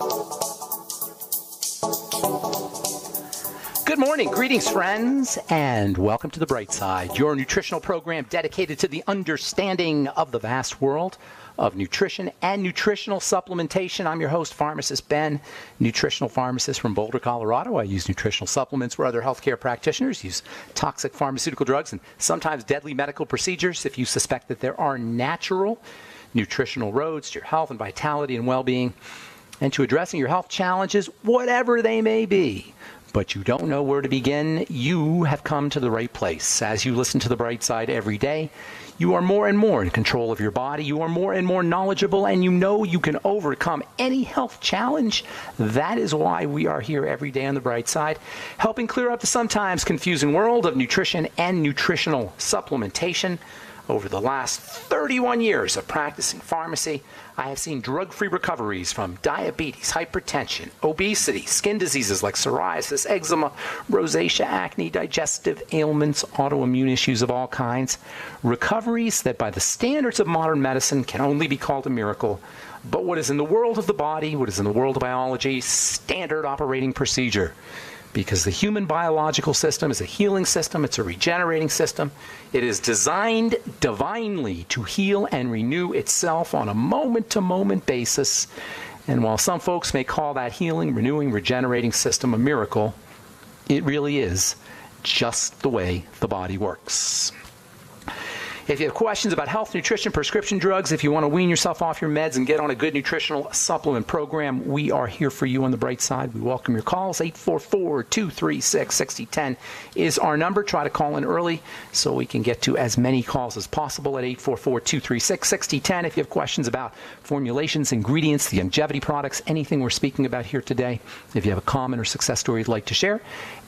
Good morning, greetings, friends, and welcome to the Bright Side, your nutritional program dedicated to the understanding of the vast world of nutrition and nutritional supplementation. I'm your host, Pharmacist Ben, nutritional pharmacist from Boulder, Colorado. I use nutritional supplements where other healthcare practitioners use toxic pharmaceutical drugs and sometimes deadly medical procedures. If you suspect that there are natural nutritional roads to your health and vitality and well being, and to addressing your health challenges, whatever they may be, but you don't know where to begin, you have come to the right place. As you listen to the bright side every day, you are more and more in control of your body. You are more and more knowledgeable, and you know you can overcome any health challenge. That is why we are here every day on the bright side, helping clear up the sometimes confusing world of nutrition and nutritional supplementation. Over the last 31 years of practicing pharmacy, I have seen drug free recoveries from diabetes, hypertension, obesity, skin diseases like psoriasis, eczema, rosacea, acne, digestive ailments, autoimmune issues of all kinds. Recoveries that, by the standards of modern medicine, can only be called a miracle. But what is in the world of the body, what is in the world of biology, standard operating procedure because the human biological system is a healing system, it's a regenerating system. It is designed divinely to heal and renew itself on a moment to moment basis. And while some folks may call that healing, renewing, regenerating system a miracle, it really is just the way the body works. If you have questions about health, nutrition, prescription drugs, if you want to wean yourself off your meds and get on a good nutritional supplement program, we are here for you on the bright side. We welcome your calls. 844 236 6010 is our number. Try to call in early so we can get to as many calls as possible at 844 236 6010. If you have questions about formulations, ingredients, the Youngevity products, anything we're speaking about here today, if you have a comment or success story you'd like to share,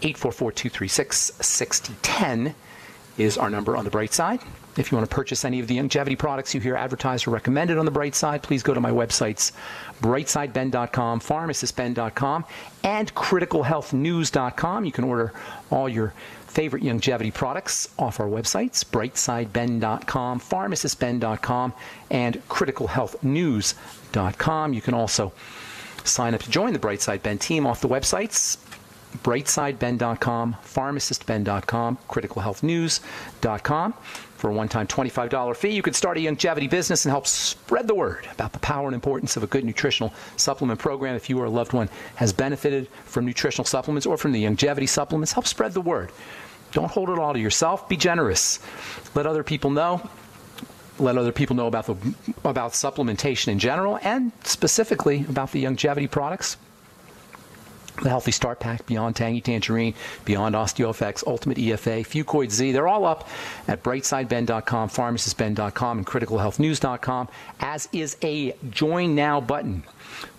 844 236 6010 is our number on the bright side. If you want to purchase any of the Youngevity products you hear advertised or recommended on the Bright Side, please go to my websites, brightsideben.com, pharmacistben.com, and criticalhealthnews.com. You can order all your favorite Youngevity products off our websites, brightsideben.com, pharmacistben.com, and criticalhealthnews.com. You can also sign up to join the Brightside Ben team off the websites brightsideben.com, pharmacistben.com, criticalhealthnews.com. For a one time $25 fee, you can start a Youngevity business and help spread the word about the power and importance of a good nutritional supplement program. If you or a loved one has benefited from nutritional supplements or from the Youngevity supplements, help spread the word. Don't hold it all to yourself. Be generous. Let other people know let other people know about the about supplementation in general and specifically about the Youngevity products the Healthy Start Pack, Beyond Tangy Tangerine, Beyond OsteoFX, Ultimate EFA, Fucoid Z. They're all up at brightsideben.com, pharmacistben.com, and criticalhealthnews.com, as is a Join Now button,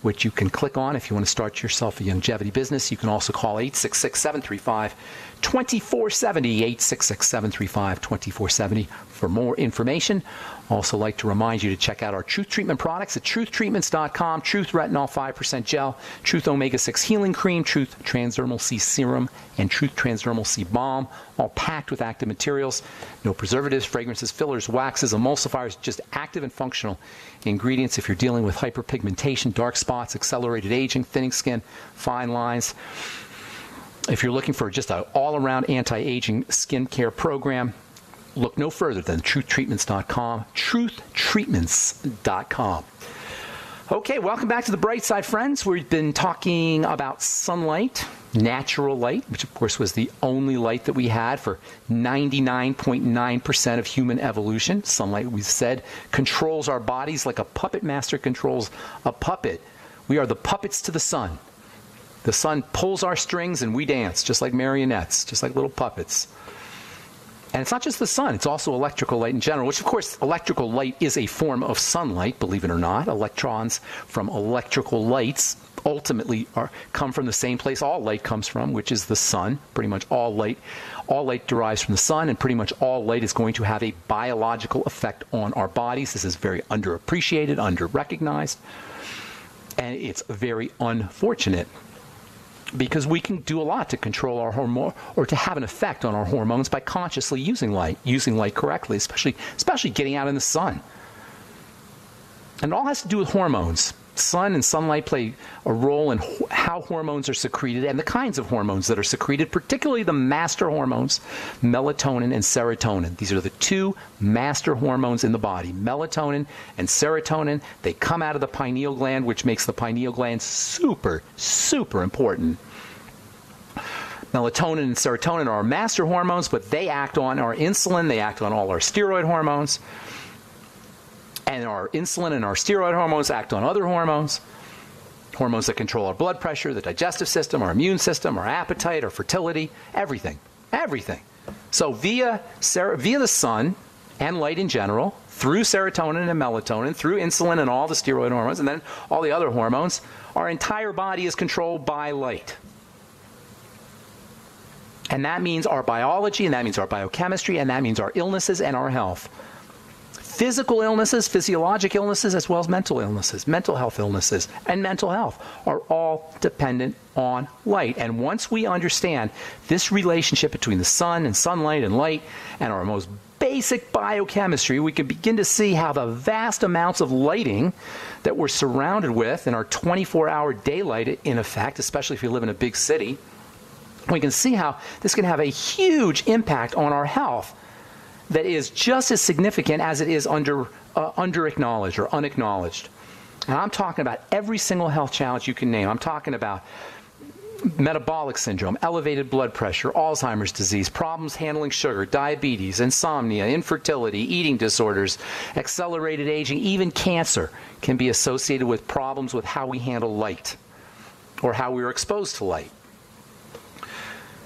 which you can click on if you want to start yourself a Youngevity business. You can also call 866 735 2470, 866 735 2470 for more information. Also, like to remind you to check out our Truth Treatment products at truthtreatments.com. Truth Retinol 5% Gel, Truth Omega 6 Healing Cream, Truth Transdermal C Serum, and Truth Transdermal C Balm, all packed with active materials. No preservatives, fragrances, fillers, waxes, emulsifiers, just active and functional ingredients if you're dealing with hyperpigmentation, dark spots, accelerated aging, thinning skin, fine lines. If you're looking for just an all around anti aging skincare program, look no further than truthtreatments.com. Truthtreatments.com. Okay, welcome back to the bright side, friends. We've been talking about sunlight, natural light, which of course was the only light that we had for 99.9% of human evolution. Sunlight, we said, controls our bodies like a puppet master controls a puppet. We are the puppets to the sun. The sun pulls our strings and we dance just like marionettes, just like little puppets. And it's not just the sun, it's also electrical light in general, which, of course, electrical light is a form of sunlight, believe it or not. Electrons from electrical lights ultimately are, come from the same place all light comes from, which is the sun. Pretty much all light, all light derives from the sun, and pretty much all light is going to have a biological effect on our bodies. This is very underappreciated, underrecognized, and it's very unfortunate because we can do a lot to control our hormone or to have an effect on our hormones by consciously using light, using light correctly, especially especially getting out in the sun. And it all has to do with hormones. Sun and sunlight play a role in how hormones are secreted and the kinds of hormones that are secreted, particularly the master hormones, melatonin and serotonin. These are the two master hormones in the body, melatonin and serotonin. They come out of the pineal gland, which makes the pineal gland super, super important. Melatonin and serotonin are our master hormones, but they act on our insulin, they act on all our steroid hormones and our insulin and our steroid hormones act on other hormones hormones that control our blood pressure, the digestive system, our immune system, our appetite, our fertility, everything. Everything. So via via the sun and light in general, through serotonin and melatonin, through insulin and all the steroid hormones, and then all the other hormones, our entire body is controlled by light. And that means our biology, and that means our biochemistry, and that means our illnesses and our health physical illnesses, physiologic illnesses, as well as mental illnesses, mental health illnesses, and mental health are all dependent on light. And once we understand this relationship between the sun and sunlight and light and our most basic biochemistry, we can begin to see how the vast amounts of lighting that we're surrounded with in our 24 hour daylight, in effect, especially if you live in a big city, we can see how this can have a huge impact on our health that is just as significant as it is under, uh, under acknowledged or unacknowledged. And I'm talking about every single health challenge you can name. I'm talking about metabolic syndrome, elevated blood pressure, Alzheimer's disease, problems handling sugar, diabetes, insomnia, infertility, eating disorders, accelerated aging, even cancer can be associated with problems with how we handle light or how we are exposed to light.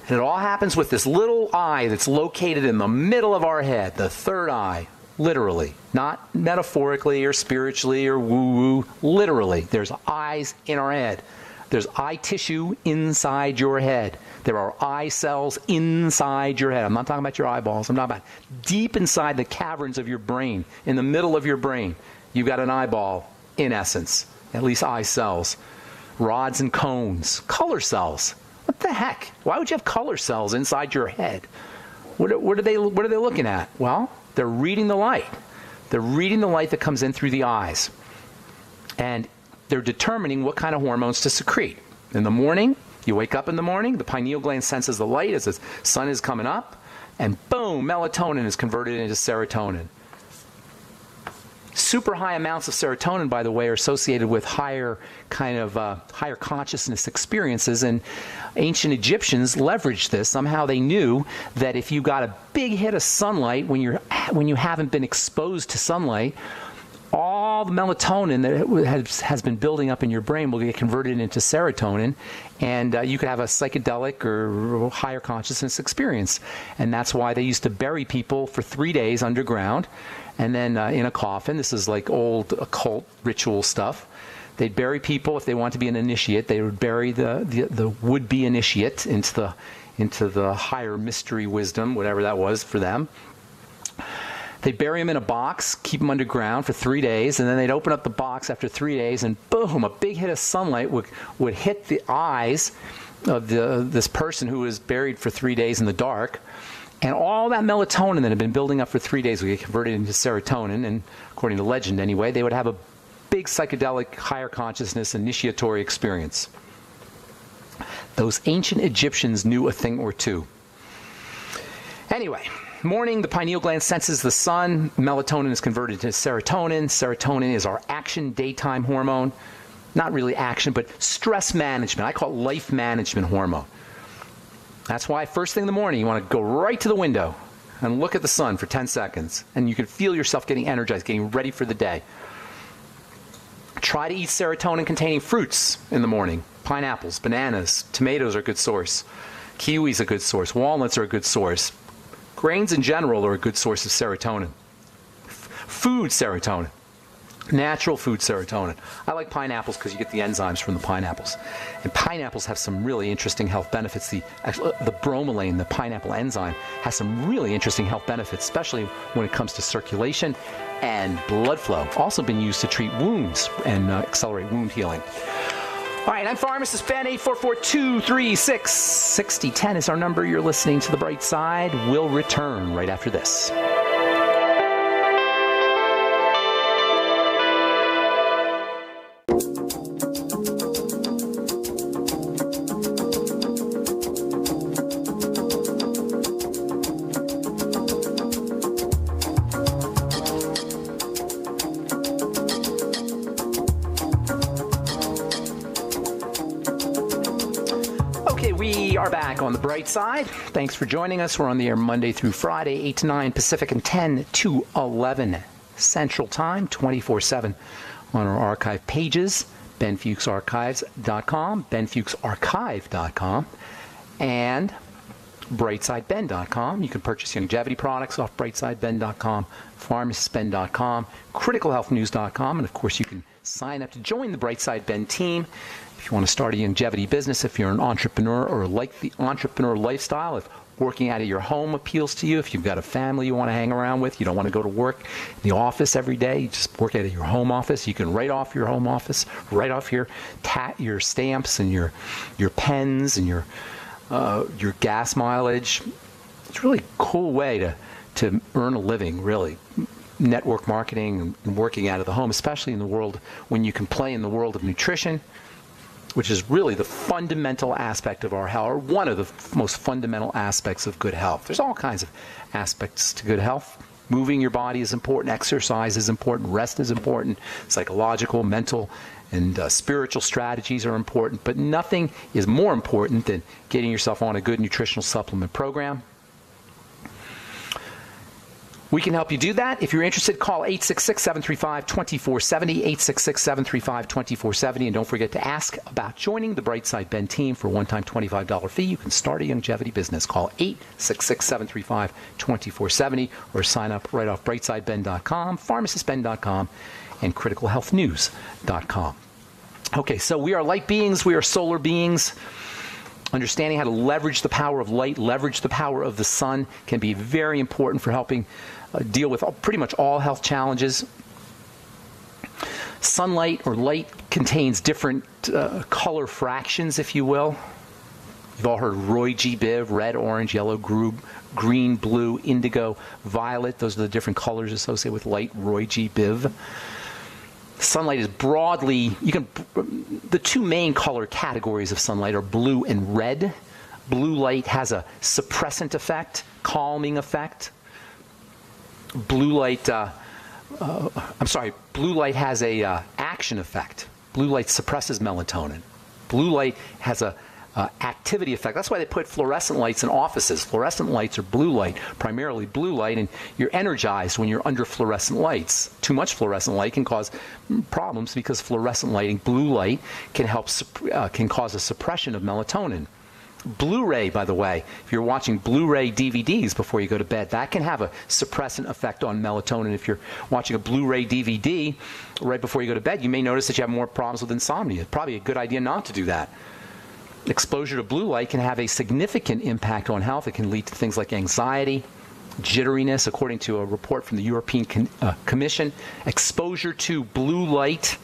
And it all happens with this little eye that's located in the middle of our head, the third eye, literally, not metaphorically or spiritually or woo woo, literally. There's eyes in our head. There's eye tissue inside your head. There are eye cells inside your head. I'm not talking about your eyeballs. I'm talking about deep inside the caverns of your brain, in the middle of your brain. You've got an eyeball, in essence, at least eye cells, rods and cones, color cells. The heck? Why would you have color cells inside your head? What, what, are they, what are they looking at? Well, they're reading the light. They're reading the light that comes in through the eyes. And they're determining what kind of hormones to secrete. In the morning, you wake up in the morning, the pineal gland senses the light as the sun is coming up, and boom, melatonin is converted into serotonin. Super high amounts of serotonin, by the way, are associated with higher kind of uh, higher consciousness experiences. And ancient Egyptians leveraged this. Somehow they knew that if you got a big hit of sunlight when you're when you haven't been exposed to sunlight, all the melatonin that has, has been building up in your brain will get converted into serotonin, and uh, you could have a psychedelic or higher consciousness experience. And that's why they used to bury people for three days underground and then uh, in a coffin. This is like old occult ritual stuff. They'd bury people if they want to be an initiate. They would bury the, the, the would-be initiate into the into the higher mystery wisdom, whatever that was for them. They'd bury them in a box, keep them underground for three days, and then they'd open up the box after three days, and boom, a big hit of sunlight would, would hit the eyes of the, this person who was buried for three days in the dark. And all that melatonin that had been building up for three days would get converted into serotonin. And according to legend, anyway, they would have a big psychedelic, higher consciousness, initiatory experience. Those ancient Egyptians knew a thing or two. Anyway, morning, the pineal gland senses the sun. Melatonin is converted to serotonin. Serotonin is our action daytime hormone. Not really action, but stress management. I call it life management hormone. That's why first thing in the morning, you want to go right to the window and look at the sun for 10 seconds. And you can feel yourself getting energized, getting ready for the day. Try to eat serotonin containing fruits in the morning. Pineapples, bananas, tomatoes are a good source. Kiwis are a good source. Walnuts are a good source. Grains in general are a good source of serotonin. F- food serotonin natural food serotonin. I like pineapples because you get the enzymes from the pineapples. And pineapples have some really interesting health benefits. The, the bromelain, the pineapple enzyme, has some really interesting health benefits, especially when it comes to circulation and blood flow. Also been used to treat wounds and uh, accelerate wound healing. All right, I'm pharmacist Ben. 844-236-6010 is our number. You're listening to The Bright Side. We'll return right after this. Side. Thanks for joining us. We're on the air Monday through Friday, 8 to 9 Pacific and 10 to 11 Central Time, 24 7 on our archive pages, benfuchsarchives.com, benfuchsarchive.com, and brightsideben.com. You can purchase Youngevity products off brightsideben.com, pharmacistben.com, criticalhealthnews.com, and of course you can sign up to join the Brightside Ben team if you want to start a Youngevity business, if you're an entrepreneur or like the entrepreneur lifestyle, if working out of your home appeals to you, if you've got a family you want to hang around with, you don't want to go to work in the office every day, you just work out of your home office, you can write off your home office, write off your ta- your stamps and your your pens and your uh, your gas mileage. It's a really cool way to to earn a living, really network marketing and working out of the home, especially in the world when you can play in the world of nutrition, which is really the fundamental aspect of our health, or one of the most fundamental aspects of good health. There's all kinds of aspects to good health. Moving your body is important, exercise is important, rest is important, psychological, mental, and uh, spiritual strategies are important, but nothing is more important than getting yourself on a good nutritional supplement program we can help you do that. If you're interested, call 866 735 2470, 866 735 2470. And don't forget to ask about joining the Brightside Ben team for a one time $25 fee. You can start a Youngevity business. Call 866 735 2470 or sign up right off brightsideben.com, pharmacistben.com, and criticalhealthnews.com. Okay, so we are light beings, we are solar beings understanding how to leverage the power of light, leverage the power of the sun can be very important for helping uh, deal with all, pretty much all health challenges. Sunlight or light contains different uh, color fractions, if you will. You've all heard Roy G. Biv, red, orange, yellow, green, blue, indigo, violet. Those are the different colors associated with light, Roy G. Biv. Sunlight is broadly, you can, the two main color categories of sunlight are blue and red. Blue light has a suppressant effect, calming effect blue light, uh, uh, I'm sorry, blue light has a uh, action effect. Blue light suppresses melatonin. Blue light has a uh, activity effect. That's why they put fluorescent lights in offices. Fluorescent lights are blue light, primarily blue light, and you're energized when you're under fluorescent lights. Too much fluorescent light can cause problems because fluorescent lighting, blue light, can help uh, can cause a suppression of melatonin. Blu-ray, by the way, if you're watching Blu-ray DVDs before you go to bed, that can have a suppressant effect on melatonin. If you're watching a Blu-ray DVD right before you go to bed, you may notice that you have more problems with insomnia. Probably a good idea not to do that. Exposure to blue light can have a significant impact on health. It can lead to things like anxiety, jitteriness, according to a report from the European Con- uh, Commission. Exposure to blue light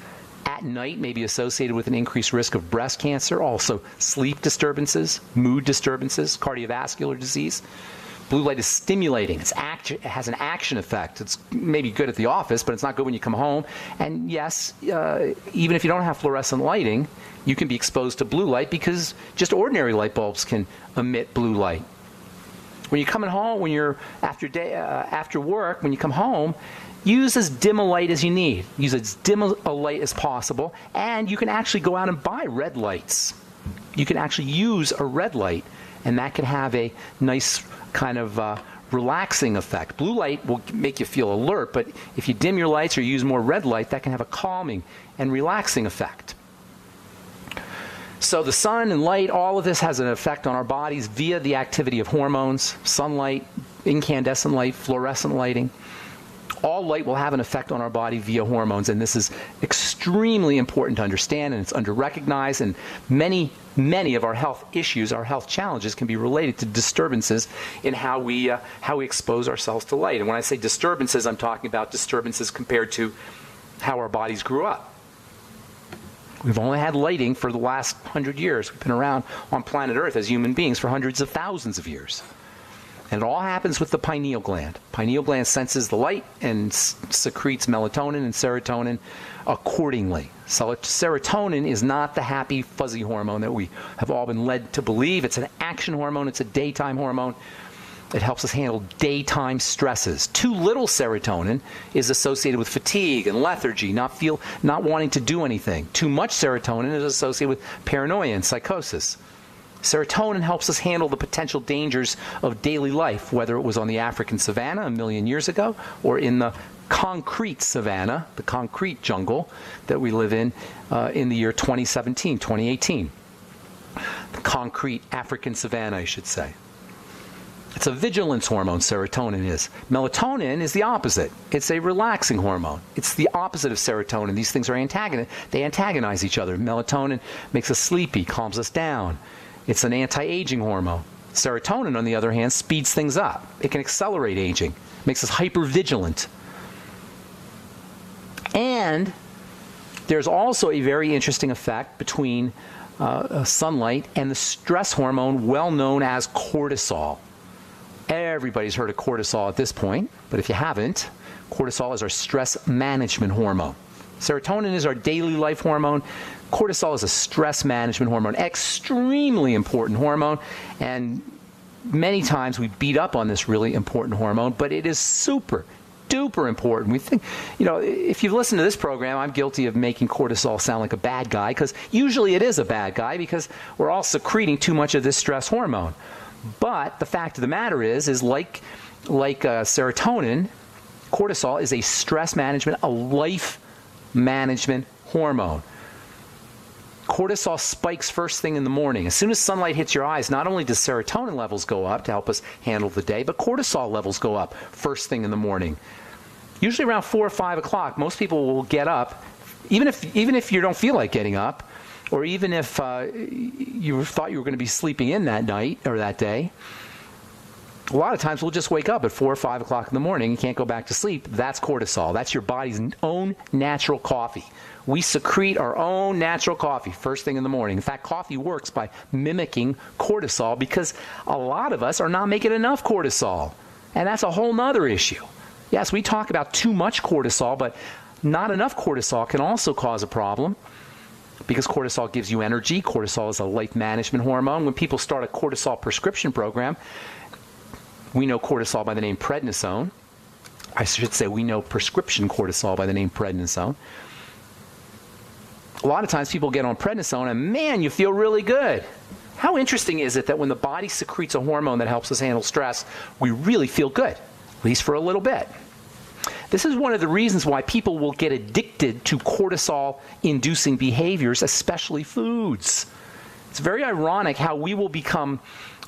at night may be associated with an increased risk of breast cancer, also sleep disturbances, mood disturbances, cardiovascular disease. Blue light is stimulating. It's act- it has an action effect. It's maybe good at the office, but it's not good when you come home. And yes, uh, even if you don't have fluorescent lighting, you can be exposed to blue light because just ordinary light bulbs can emit blue light. When you're coming home, when you're after day uh, after work, when you come home, use as dim a light as you need. Use as dim a light as possible, and you can actually go out and buy red lights. You can actually use a red light, and that can have a nice kind of uh, relaxing effect. Blue light will make you feel alert, but if you dim your lights or use more red light, that can have a calming and relaxing effect. So the sun and light, all of this has an effect on our bodies via the activity of hormones, sunlight, incandescent light, fluorescent lighting all light will have an effect on our body via hormones, and this is extremely important to understand, and it's under recognized. And many, many of our health issues, our health challenges, can be related to disturbances in how we uh, how we expose ourselves to light. And when I say disturbances, I'm talking about disturbances compared to how our bodies grew up. We've only had lighting for the last hundred years. We've been around on planet Earth as human beings for hundreds of thousands of years. And it all happens with the pineal gland. Pineal gland senses the light and secretes melatonin and serotonin accordingly. So serotonin is not the happy, fuzzy hormone that we have all been led to believe. It's an action hormone, it's a daytime hormone. It helps us handle daytime stresses. Too little serotonin is associated with fatigue and lethargy, not feel not wanting to do anything. Too much serotonin is associated with paranoia and psychosis. Serotonin helps us handle the potential dangers of daily life, whether it was on the African savannah a million years ago or in the concrete savannah, the concrete jungle that we live in uh, in the year 2017, 2018. The concrete African savannah, I should say. It's a vigilance hormone, serotonin is. Melatonin is the opposite. It's a relaxing hormone. It's the opposite of serotonin. These things are antagonists. They antagonize each other. Melatonin makes us sleepy, calms us down. It's an anti aging hormone. Serotonin, on the other hand, speeds things up. It can accelerate aging, makes us hyper vigilant. And there's also a very interesting effect between uh, uh, sunlight and the stress hormone well known as cortisol. Everybody's heard of cortisol at this point, but if you haven't, cortisol is our stress management hormone. Serotonin is our daily life hormone. Cortisol is a stress management hormone, extremely important hormone, and many times we beat up on this really important hormone, but it is super duper important. We think, you know, if you've listened to this program, I'm guilty of making cortisol sound like a bad guy because usually it is a bad guy because we're all secreting too much of this stress hormone. But the fact of the matter is, is like like uh, serotonin, cortisol is a stress management, a life management hormone. Cortisol spikes first thing in the morning. As soon as sunlight hits your eyes, not only does serotonin levels go up to help us handle the day, but cortisol levels go up first thing in the morning. Usually around four or five o'clock, most people will get up, even if even if you don't feel like getting up, or even if uh, you thought you were going to be sleeping in that night or that day, a lot of times we'll just wake up at four or five o'clock in the morning and can't go back to sleep. That's cortisol. That's your body's own natural coffee. We secrete our own natural coffee first thing in the morning. In fact, coffee works by mimicking cortisol because a lot of us are not making enough cortisol. And that's a whole nother issue. Yes, we talk about too much cortisol, but not enough cortisol can also cause a problem because cortisol gives you energy. Cortisol is a life management hormone. When people start a cortisol prescription program, we know cortisol by the name prednisone. I should say we know prescription cortisol by the name prednisone. A lot of times people get on prednisone and man, you feel really good. How interesting is it that when the body secretes a hormone that helps us handle stress, we really feel good, at least for a little bit? This is one of the reasons why people will get addicted to cortisol inducing behaviors, especially foods. It's very ironic how we will become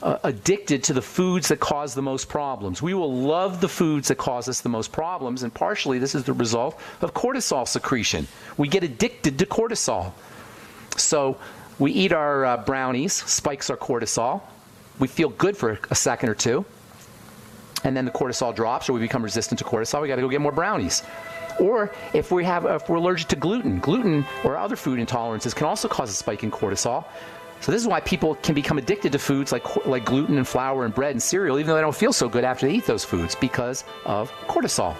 uh, addicted to the foods that cause the most problems. We will love the foods that cause us the most problems, and partially this is the result of cortisol secretion. We get addicted to cortisol. So we eat our uh, brownies, spikes our cortisol. We feel good for a second or two and then the cortisol drops or we become resistant to cortisol, we got to go get more brownies. Or if we have if we're allergic to gluten, gluten or other food intolerances can also cause a spike in cortisol. So this is why people can become addicted to foods like like gluten and flour and bread and cereal, even though they don't feel so good after they eat those foods because of cortisol.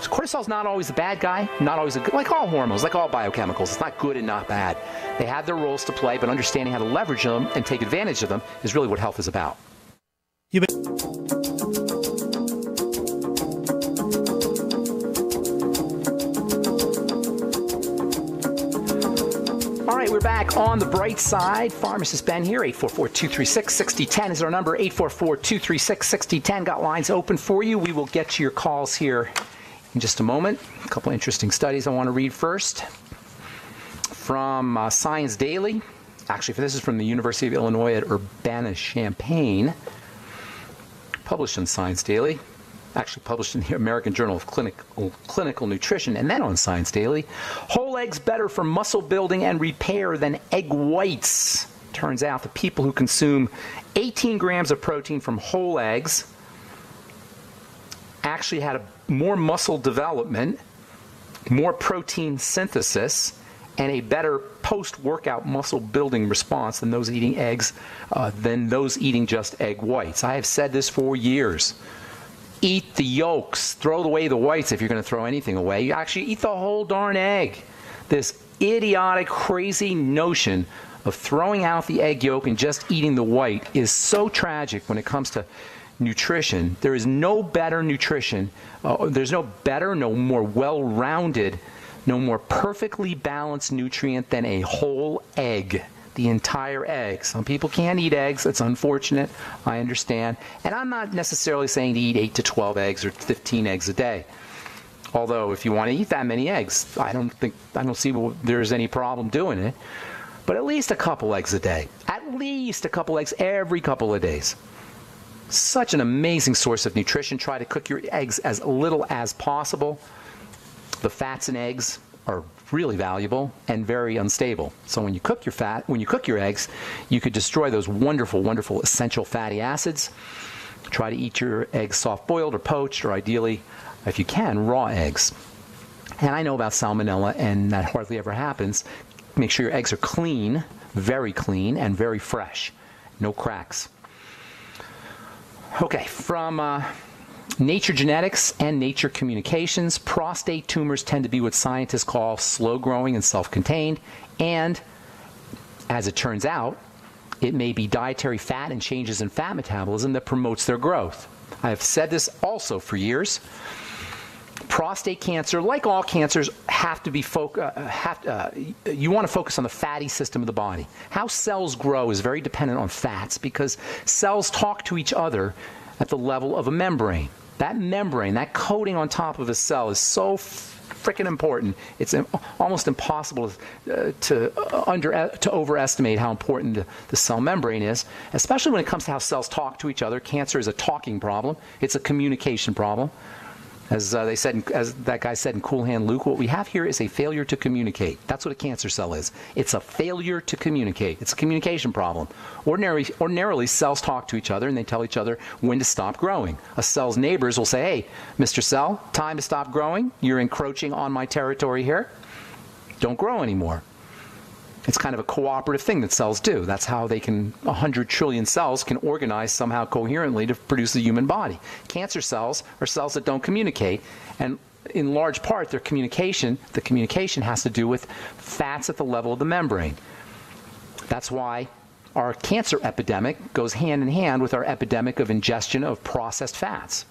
So cortisol is not always the bad guy, not always a good, like all hormones, like all biochemicals. It's not good and not bad. They have their roles to play, but understanding how to leverage them and take advantage of them is really what health is about. right, we're back on the bright side. Pharmacist Ben here, 844-236-6010 is our number, 844-236-6010. Got lines open for you. We will get to your calls here in just a moment. A couple interesting studies I want to read first. From uh, Science Daily, actually, for this is from the University of Illinois at Urbana-Champaign, published in Science Daily actually published in the American Journal of Clinical, Clinical Nutrition and then on Science Daily. Whole eggs better for muscle building and repair than egg whites. Turns out the people who consume 18 grams of protein from whole eggs actually had a, more muscle development, more protein synthesis, and a better post-workout muscle building response than those eating eggs, uh, than those eating just egg whites. I have said this for years eat the yolks. Throw away the whites if you're going to throw anything away. You actually eat the whole darn egg. This idiotic, crazy notion of throwing out the egg yolk and just eating the white is so tragic when it comes to nutrition. There is no better nutrition. Uh, there's no better, no more well rounded, no more perfectly balanced nutrient than a whole egg. the entire egg. Some people can't eat eggs. It's unfortunate. I understand. And I'm not necessarily saying to eat 8 to 12 eggs or 15 eggs a day. Although, if you want to eat that many eggs, I don't think I don't see there's any problem doing it. But at least a couple eggs a day. At least a couple eggs every couple of days. Such an amazing source of nutrition. Try to cook your eggs as little as possible. The fats in eggs are really valuable and very unstable. So when you cook your fat, when you cook your eggs, you could destroy those wonderful, wonderful essential fatty acids. Try to eat your eggs soft boiled or poached, or ideally, if you can, raw eggs. And I know about salmonella, and that hardly ever happens. Make sure your eggs are clean, very clean, and very fresh. No cracks. Okay, from uh, Nature Genetics and Nature Communications, prostate tumors tend to be what scientists call slow growing and self contained. And as it turns out, it may be dietary fat and changes in fat metabolism that promotes their growth. I have said this also for years. Prostate cancer, like all cancers, have to be fo- uh, have, uh, you want to focus on the fatty system of the body. How cells grow is very dependent on fats because cells talk to each other at the level of a membrane. That membrane, that coating on top of a cell is so freaking important. It's almost impossible uh, to uh, under to overestimate how important the, the, cell membrane is, especially when it comes to how cells talk to each other. Cancer is a talking problem. It's a communication problem. As uh, they said, as that guy said in Cool Hand Luke, what we have here is a failure to communicate. That's what a cancer cell is. It's a failure to communicate. It's a communication problem. Ordinarily, ordinarily, cells talk to each other and they tell each other when to stop growing. A cell's neighbors will say, "Hey, Mr. Cell, time to stop growing. You're encroaching on my territory here. Don't grow anymore." It's kind of a cooperative thing that cells do. That's how they can, 100 trillion cells can organize somehow coherently to produce a human body. Cancer cells are cells that don't communicate, and in large part, their communication, the communication has to do with fats at the level of the membrane. That's why our cancer epidemic goes hand in hand with our epidemic of ingestion of processed fats.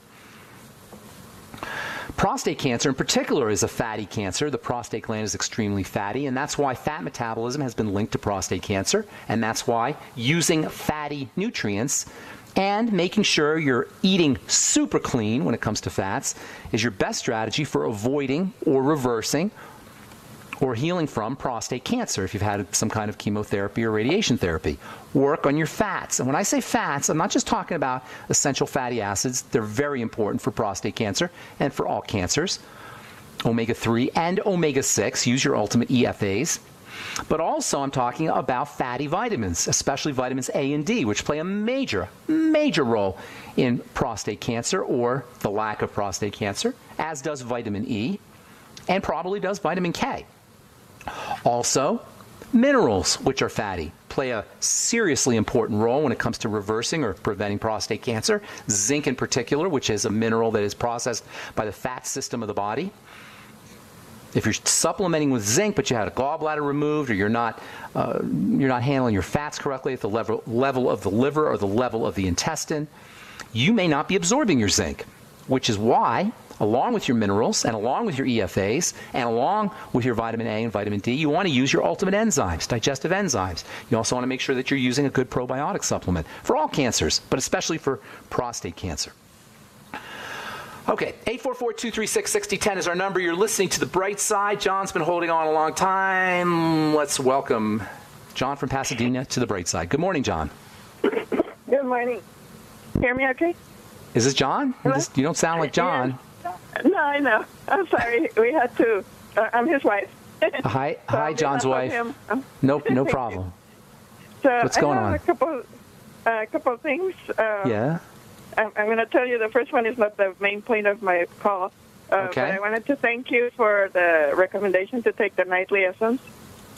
Prostate cancer, in particular, is a fatty cancer. The prostate gland is extremely fatty, and that's why fat metabolism has been linked to prostate cancer, and that's why using fatty nutrients and making sure you're eating super clean when it comes to fats is your best strategy for avoiding or reversing or healing from prostate cancer if you've had some kind of chemotherapy or radiation therapy. Work on your fats. And when I say fats, I'm not just talking about essential fatty acids, they're very important for prostate cancer and for all cancers. Omega 3 and omega 6, use your ultimate EFAs. But also, I'm talking about fatty vitamins, especially vitamins A and D, which play a major, major role in prostate cancer or the lack of prostate cancer, as does vitamin E, and probably does vitamin K. Also, minerals, which are fatty, play a seriously important role when it comes to reversing or preventing prostate cancer. Zinc, in particular, which is a mineral that is processed by the fat system of the body. If you're supplementing with zinc, but you had a gallbladder removed, or you're not, uh, you're not handling your fats correctly at the level, level of the liver or the level of the intestine, you may not be absorbing your zinc, which is why along with your minerals and along with your EFAs and along with your vitamin A and vitamin D, you want to use your ultimate enzymes, digestive enzymes. You also want to make sure that you're using a good probiotic supplement for all cancers, but especially for prostate cancer. Okay, 844-236-6010 is our number. You're listening to The Bright Side. John's been holding on a long time. Let's welcome John from Pasadena to The Bright Side. Good morning, John. Good morning. Hear me okay? Is this John? Just, you don't sound like John. No, I know. I'm sorry. We had to. Uh, I'm his wife. hi, so hi, John's wife. No, no problem. so What's going I have on? A couple, a uh, couple of things. Uh, yeah. I'm, I'm going to tell you. The first one is not the main point of my call. Uh, okay. But I wanted to thank you for the recommendation to take the nightly essence.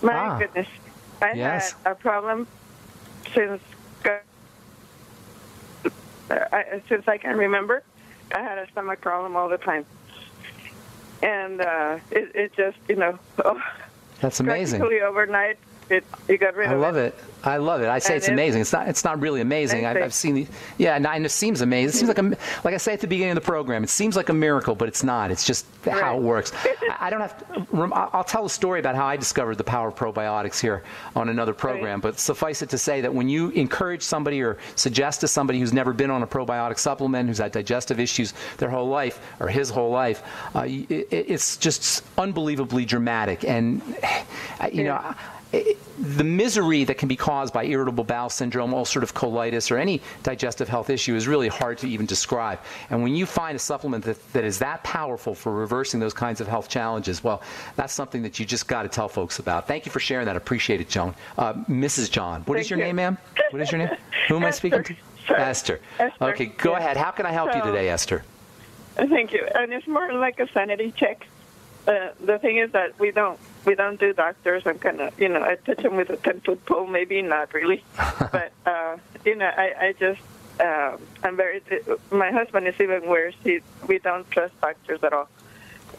My ah. goodness, I yes. had a problem since I, since I can remember. I had a stomach problem all the time, and uh, it, it just you know. That's amazing. Practically overnight, it. You got rid I of love it. I love it. I say And it's it's- amazing. It's not. It's not really amazing. I've, I've seen the. Yeah, and it seems amazing. It seems like a. Like I say at the beginning of the program, it seems like a miracle, but it's not. It's just how it works. I, I don't have. To, I'll tell a story about how I discovered the power of probiotics here on another program. Right. But suffice it to say that when you encourage somebody or suggest to somebody who's never been on a probiotic supplement, who's had digestive issues their whole life or his whole life, uh, it, it's just unbelievably dramatic. And you know. It- the misery that can be caused by irritable bowel syndrome, ulcerative colitis, or any digestive health issue is really hard to even describe. And when you find a supplement that, that is that powerful for reversing those kinds of health challenges, well, that's something that you just got to tell folks about. Thank you for sharing that. I appreciate it, Joan. Uh, Mrs. John, what is Thank your you. name, ma'am? What is your name? Who am I speaking to? Esther. Esther, Okay, go ahead. How can I help you today, Esther? Thank you. And it's more like a sanity check. Uh, the thing is that we don't we don't do doctors. I'm kind of you know I touch them with a ten foot pole. Maybe not really, but uh, you know I I just uh, I'm very. My husband is even worse. He we don't trust doctors at all.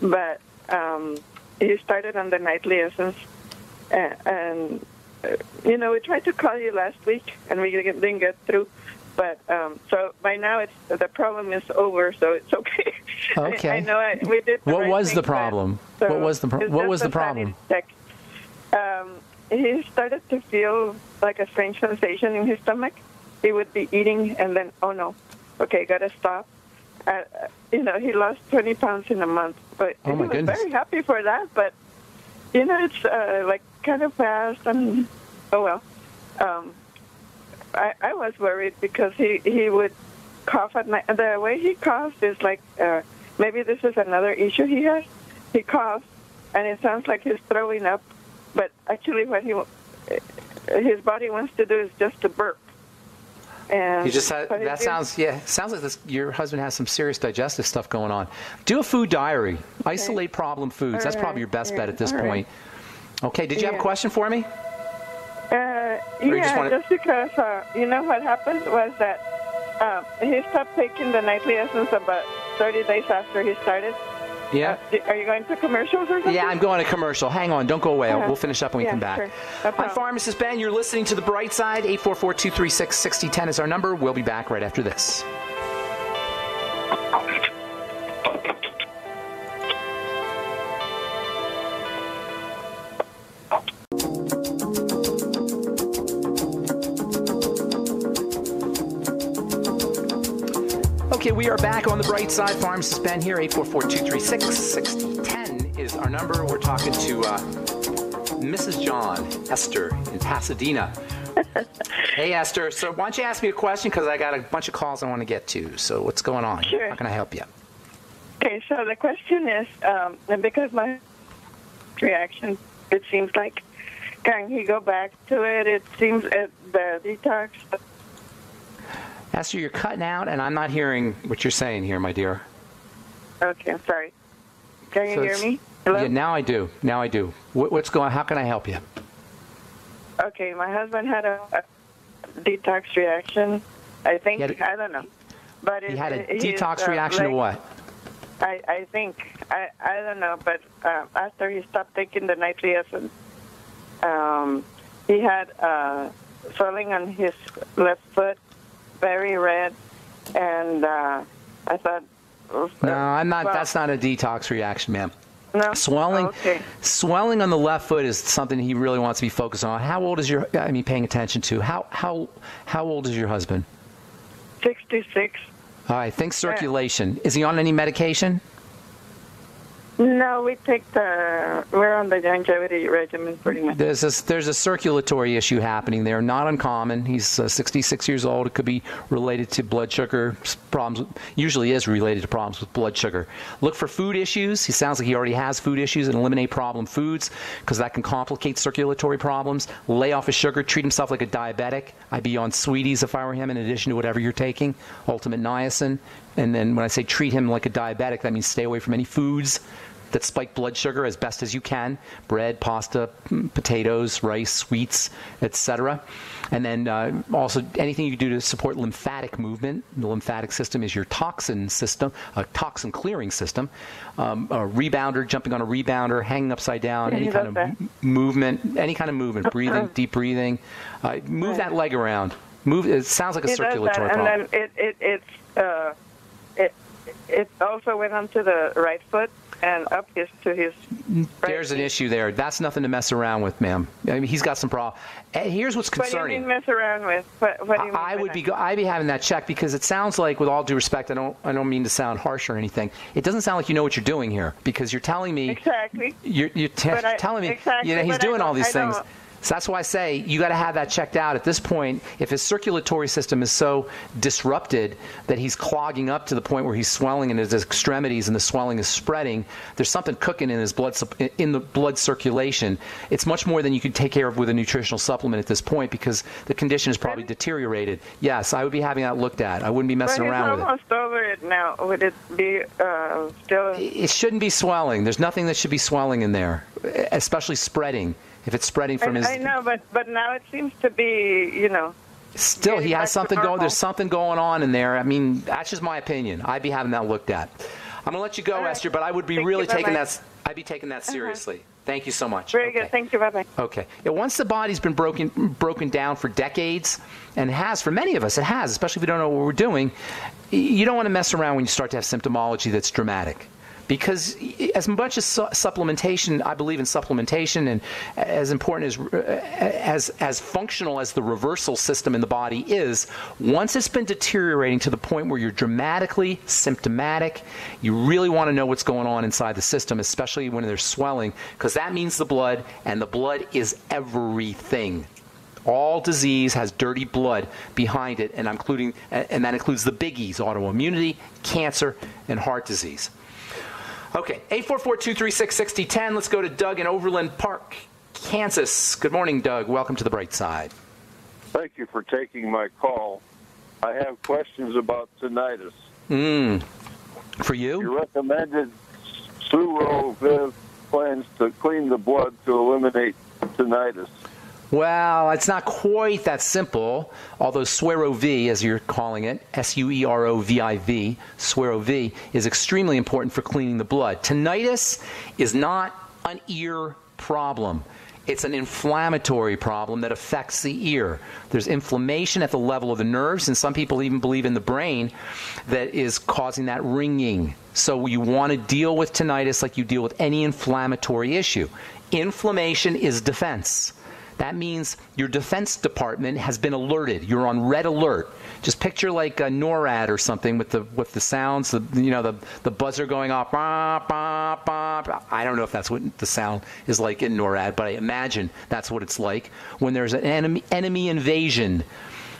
But um, he started on the nightly essence, and, and uh, you know we tried to call you last week and we didn't get through. But um, so by now it's the problem is over, so it's okay. Okay. I, I know I, we did. The What right was thing, the but- problem? so What was the pro- what was the problem? sanity check. Um, he started to feel like a strange sensation in his stomach. He would be eating and then, oh no, okay, gotta stop. Uh, uh, you know, he lost 20 pounds in a month, but Oh, he was goodness. very happy for that. But you know, it's uh, like kind of fast, and oh well. Um, I, I was worried because he he would cough at night. The way he coughs is like uh, maybe this is another issue he has. He coughs, and it sounds like he's throwing up, but actually, what he his body wants to do is just to burp. And You just had, that sounds yeah sounds like this, your husband has some serious digestive stuff going on. Do a food diary. Isolate problem foods. That's All probably your best yeah, bet at this all right. point. Okay. Did you have a question for me? Uh, yeah, just just because uh, you know what happened was that uh, he stopped taking the nightly essence about 30 days after he started. Yeah. Uh, are you going to commercials or something? Yeah, I'm going to commercial. Hang on, don't go away. Uh-huh. We'll finish up when we Yeah, come back. sure. No I'm. Pharmacist Ben. You're listening to The Bright Side. 844-236-6010 is our number. We'll be back right after this. We are back on the bright side. Pharmacist Ben here, 844-236-6010 is our number. We're talking to uh, Mrs. John Esther in Pasadena. hey, Esther. So why don't you ask me a question because I got a bunch of calls I want to get to. So what's going on? Sure. How can I help you? Okay, so the question is, um, and because my reaction, it seems like, can he go back to it? It seems uh, the detox. Esther, you're cutting out, and I'm not hearing what you're saying here, my dear. Okay, I'm sorry. Can you So hear me? Hello? Yeah, now I do. Now I do. What, what's going? How can I help you? Okay, my husband had a, a detox reaction. I think He a- I don't know, but He it, had a it- detox uh, reaction to what? I I think I I don't know, but uh, after he stopped taking the nightly essence, um, he had uh, swelling on his left foot, very red, and uh, I thought. No, I'm not. well, that's not a detox reaction, ma'am. no? Swelling, Okay. swelling on the left foot is something he really wants to be focused on. How old is your? I mean, paying attention to how how how old is your husband? Sixty-six. All right, think circulation. Is he on any medication? No, we take the. We're on the Youngevity regimen pretty much. There's a, there's a circulatory issue happening there, not uncommon. He's uh, 66 years old. It could be related to blood sugar problems. Usually is related to problems with blood sugar. Look for food issues. He sounds like he already has food issues and eliminate problem foods because that can complicate circulatory problems. Lay off his sugar. Treat himself like a diabetic. I'd be on Sweet EZE if I were him in addition to whatever you're taking. Ultimate niacin. And then when I say treat him like a diabetic, that means stay away from any foods that spike blood sugar as best as you can bread, pasta, mm, potatoes, rice, sweets, etc. And then uh, also anything you do to support lymphatic movement. The lymphatic system is your toxin system, a toxin clearing system. Um, a rebounder, jumping on a rebounder, hanging upside down, any kind of m- movement, any kind of movement, breathing, deep breathing. Uh, move that leg around. Move. It sounds like a He does that, circulatory and problem. then it it it's uh, it it also went onto the right foot and up his to his. Right There's an issue there. That's nothing to mess around with, ma'am. I mean, he's got some problem. Eh, here's what's What do you mean mess around with? What, what do you mean I would be go- I'd be having that checked because it sounds like, with all due respect, I don't I don't mean to sound harsh or anything. It doesn't sound like you know what you're doing here because you're telling me exactly. you're, you're t- But I- telling me exactly, you know he's doing all these things. So that's why I say you got to have that checked out at this point. If his circulatory system is so disrupted that he's clogging up to the point where he's swelling in his extremities and the swelling is spreading, there's something cooking in his blood in the blood circulation. It's much more than you could take care of with a nutritional supplement at this point because the condition is probably deteriorated. Yes, I would be having that looked at. I wouldn't be messing around with it. almost over it now. Would it be uh, still? It shouldn't be swelling. There's nothing that should be swelling in there, especially spreading. If it's spreading from I, his I know, but but now it seems to be, you know. Still, he has something going. There's something going on in there. I mean, that's just my opinion. I'd be having that looked at. I'm gonna let you go, right. Esther, but I would be Thank really taking Uh-huh. that. I'd be taking that seriously. Thank you so much. Very Okay. good. Thank you. Bye bye. Okay. Yeah, once the body's been broken broken down for decades, and it has for many of us, it has, especially if we don't know what we're doing. You don't want to mess around when you start to have symptomology that's dramatic. Because as much as su- supplementation, I believe in supplementation, and as important as uh, as as functional as the reversal system in the body is, once it's been deteriorating to the point where you're dramatically symptomatic, you really want to know what's going on inside the system, especially when there's swelling, because that means the blood, and the blood is everything. All disease has dirty blood behind it, and I'm including, and that includes the biggies: autoimmunity, cancer, and heart disease. Okay, 844-236-6010. Let's go to Doug in Overland Park, Kansas. Good morning, Doug. Welcome to the bright side. Thank you for taking my call. I have questions about tinnitus. Mm. For you? You recommended SueroViv plans to clean the blood to eliminate tinnitus. Well, it's not quite that simple, although Suero-V, as you're calling it, S-U-E-R-O-V-I-V, Suero-V, is extremely important for cleaning the blood. Tinnitus is not an ear problem. It's an inflammatory problem that affects the ear. There's inflammation at the level of the nerves, and some people even believe in the brain that is causing that ringing. So you want to deal with tinnitus like you deal with any inflammatory issue. Inflammation is defense. That means your defense department has been alerted. You're on red alert. Just picture like a NORAD or something with the with the sounds, the you know the the buzzer going off. Bah, bah, bah. I don't know if that's what the sound is like in NORAD, but I imagine that's what it's like when there's an enemy enemy invasion.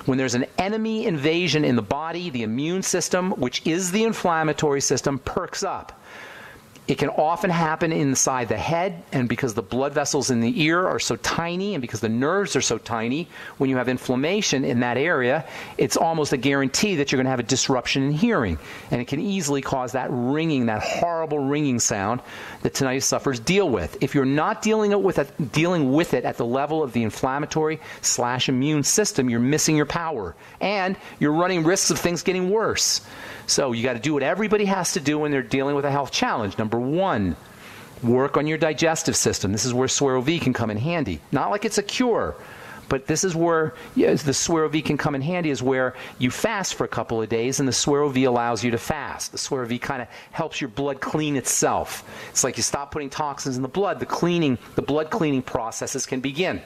When there's an enemy invasion in the body, the immune system, which is the inflammatory system, perks up. It can often happen inside the head, and because the blood vessels in the ear are so tiny, and because the nerves are so tiny, when you have inflammation in that area, it's almost a guarantee that you're going to have a disruption in hearing. And it can easily cause that ringing, that horrible ringing sound that tinnitus sufferers deal with. If you're not dealing, it with it, dealing with it at the level of the inflammatory slash immune system, you're missing your power. And you're running risks of things getting worse. So you got to do what everybody has to do when they're dealing with a health challenge. Number one, work on your digestive system. This is where Suero V can come in handy. Not like it's a cure, but this is where yeah, the Suero V can come in handy. Is where you fast for a couple of days, and the Suero V allows you to fast. The Suero V kind of helps your blood clean itself. It's like you stop putting toxins in the blood. The cleaning, the blood cleaning processes can begin.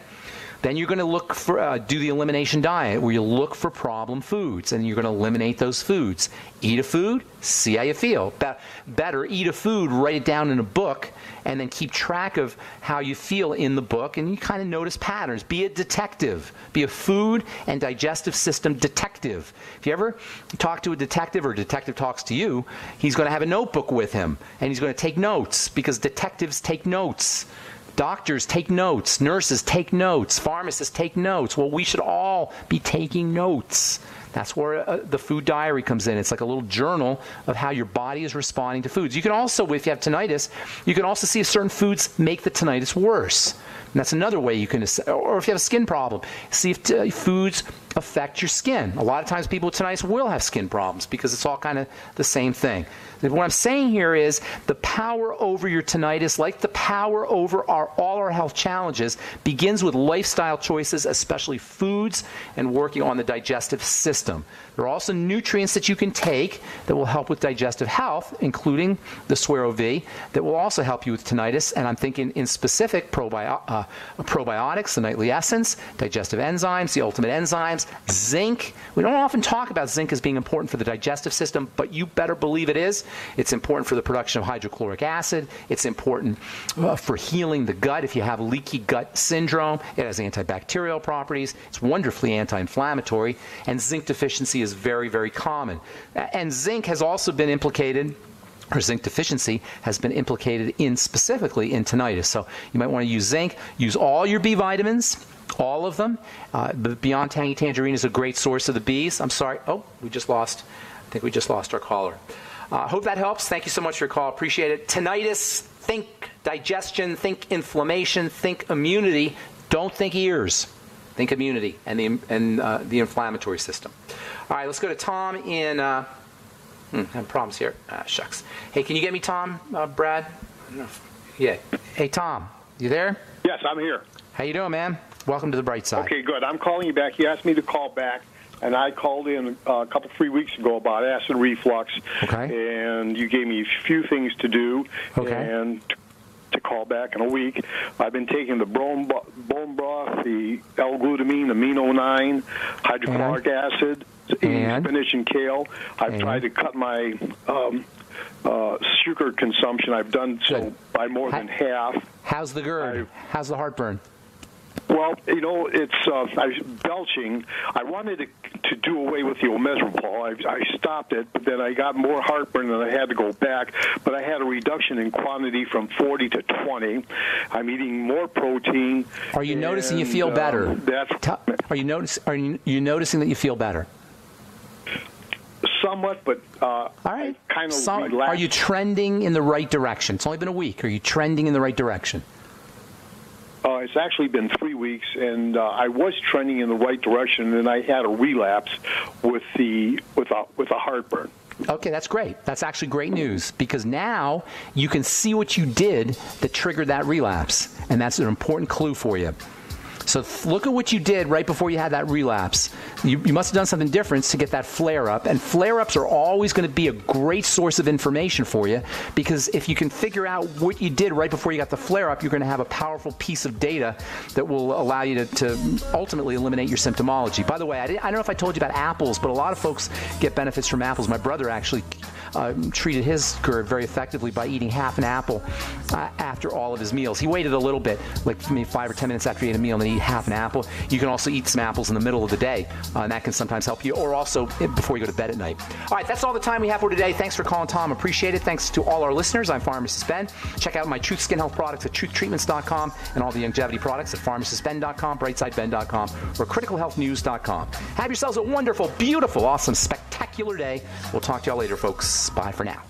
Then you're going to look for uh, do the elimination diet, where you look for problem foods, and you're going to eliminate those foods. Eat a food, see how you feel. Be- better eat a food, write it down in a book, and then keep track of how you feel in the book, and you kind of notice patterns. Be a detective. Be a food and digestive system detective. If you ever talk to a detective or a detective talks to you, he's going to have a notebook with him, and he's going to take notes because detectives take notes Doctors take notes, nurses take notes, pharmacists take notes. Well, we should all be taking notes. That's where uh, the food diary comes in. It's like a little journal of how your body is responding to foods. You can also, if you have tinnitus, you can also see if certain foods make the tinnitus worse. And that's another way you can, or if you have a skin problem, see if t- foods affect your skin. A lot of times people with tinnitus will have skin problems because it's all kind of the same thing. What I'm saying here is the power over your tinnitus, like the power over our, all our health challenges, begins with lifestyle choices, especially foods, and working on the digestive system. There are also nutrients that you can take that will help with digestive health, including the Suero V, that will also help you with tinnitus. And I'm thinking in specific uh, probiotics, the nightly essence, digestive enzymes, the ultimate enzymes, zinc. We don't often talk about zinc as being important for the digestive system, but you better believe it is. It's important for the production of hydrochloric acid. It's important uh, for healing the gut if you have leaky gut syndrome. It has antibacterial properties. It's wonderfully anti inflammatory. And zinc deficiency is very, very common. And zinc has also been implicated or zinc deficiency has been implicated in specifically in tinnitus. So you might want to use zinc. Use all your B vitamins, all of them. Uh, Beyond Tangy Tangerine is a great source of the Bs. I'm sorry. Oh, we just lost. I think we just lost our caller. Uh, hope that helps. Thank you so much for your call. Appreciate it. Tinnitus. Think digestion. Think inflammation. Think immunity. Don't think ears. Think immunity and the and uh, the inflammatory system. All right, let's go to Tom in. Uh, hmm, having problems here. Ah, shucks. Hey, can you get me Tom, uh, Brad? Yeah. Hey, Tom, you there? Yes, I'm here. How you doing, man? Welcome to the bright side. Okay, good. I'm calling you back. You asked me to call back, and I called in uh, a couple, three weeks ago about acid reflux. Okay. And you gave me a few things to do. Okay. And to call back in a week. I've been taking the bone, bone broth, the L-glutamine, the amino 9, hydrochloric And? acid, And? spinach and kale. I've And? tried to cut my um, uh, sugar consumption. I've done so Good. by more than half. How's the GERD? How's the heartburn? Well, you know, it's uh, I was belching. I wanted to, to do away with the omeprazole. I, I stopped it, but then I got more heartburn and I had to go back. But I had a reduction in quantity from 40 to 20. I'm eating more protein. Are you noticing you and, feel uh, better? That's Are you notice? Are you, you noticing that you feel better? somewhat, but uh, All right. kind of Some- are you trending in the right direction? It's only been a week. Are you trending in the right direction? It's actually been three weeks, and uh, I was trending in the right direction, and I had a relapse with the with a with a heartburn. Okay, that's great. That's actually great news because now you can see what you did that triggered that relapse, and that's an important clue for you. So look at what you did right before you had that relapse. You, you must have done something different to get that flare up. And flare ups are always going to be a great source of information for you because if you can figure out what you did right before you got the flare up, you're going to have a powerful piece of data that will allow you to, to ultimately eliminate your symptomology. By the way, I, I don't know if I told you about apples, but a lot of folks get benefits from apples. My brother actually uh, treated his GERD very effectively by eating half an apple uh, after all of his meals. He waited a little bit, like maybe five or ten minutes after he ate a meal, and then eat half an apple. You can also eat some apples in the middle of the day, uh, and that can sometimes help you, or also before you go to bed at night. All right, that's all the time we have for today. Thanks for calling, Tom. Appreciate it. Thanks to all our listeners. I'm Pharmacist Ben. Check out my Truth Skin Health products at truthtreatments.com and all the Youngevity products at pharmacistben.com, brightsideben.com, or criticalhealthnews.com. Have yourselves a wonderful, beautiful, awesome, spectacular day. We'll talk to y'all later, folks. Bye for now.